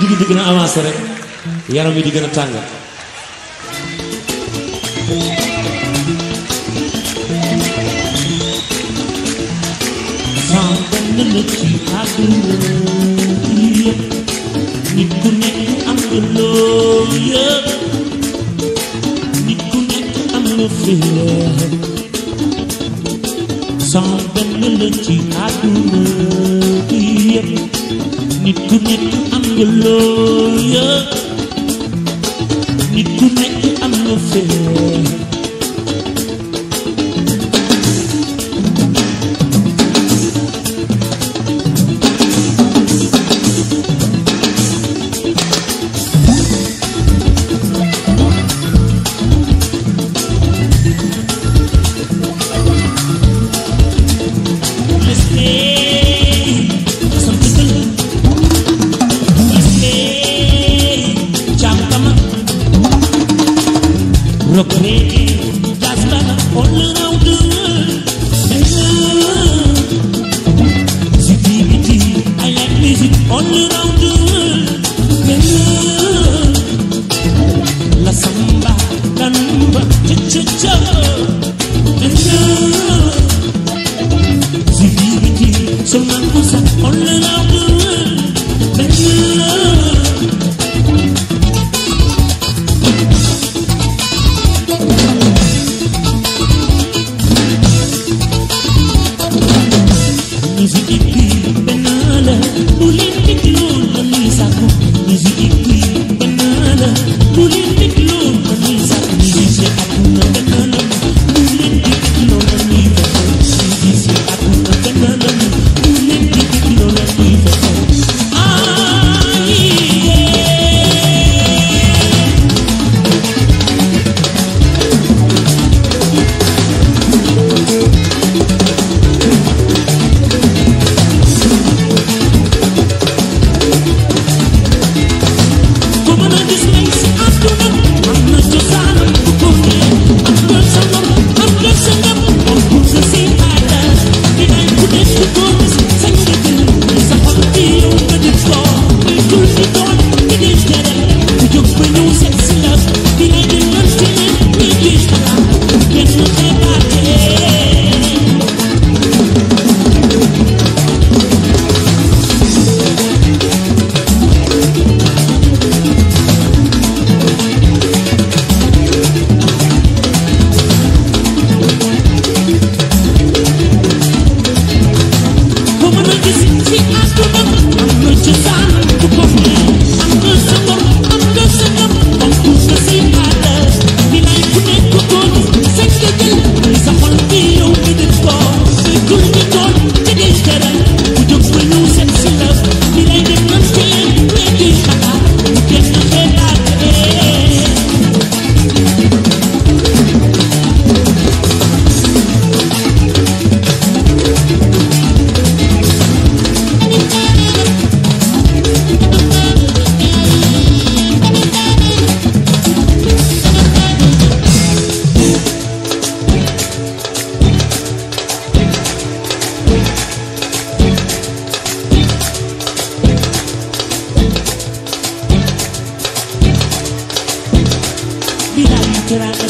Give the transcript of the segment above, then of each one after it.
julli di gën a avancé rek yaram wi di gën a tàng. Benn nit ci àdduna yëpp nit ku nekk am nga loo yëg nit ku nekk am nga fee. you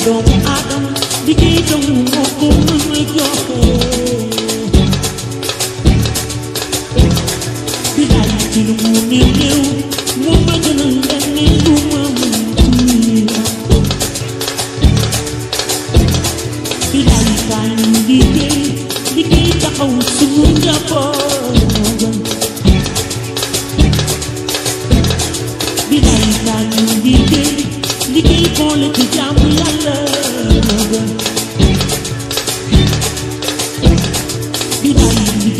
dòng ác đi ký trong một cuộc mưa gió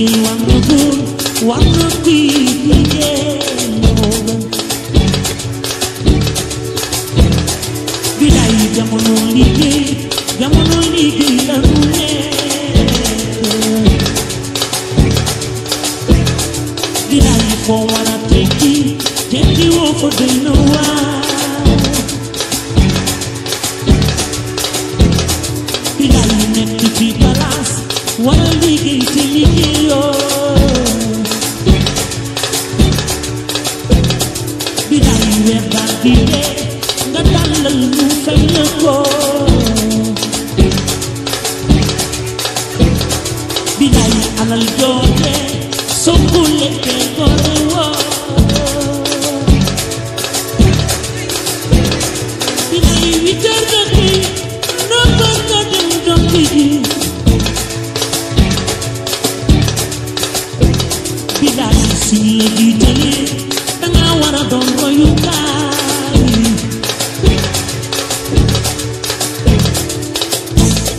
di wangu bu wangu pi pi de no bidai jamono ni ge jamono ni ge la mune bidai for wanna take it take you for the no one diine nga dalal ñu fay na ko bilaay alal jooje soo ko lekkee gore woo bilaay witar na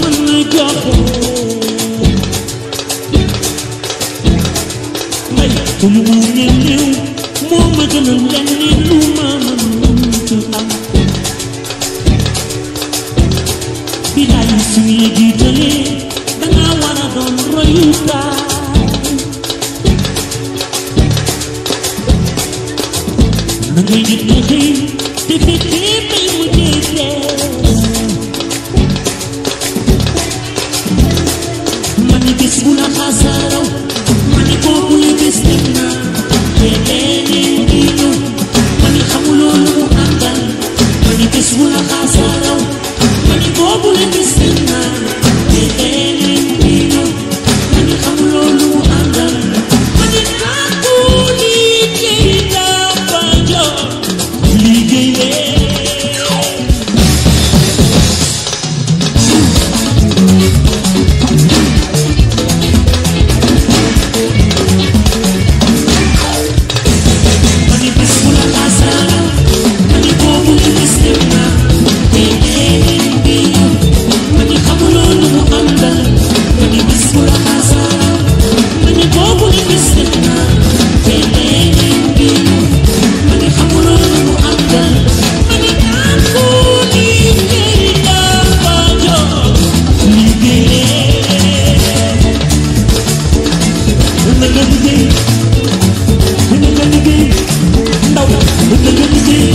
mengejarku Mai umumnya liu Mau makanan lani rumah menunjukkan Bila isinya gidele Tengah waradon royuta Nangajit nahim Thank you.